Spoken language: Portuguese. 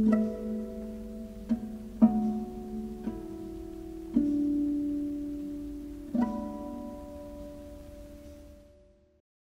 Música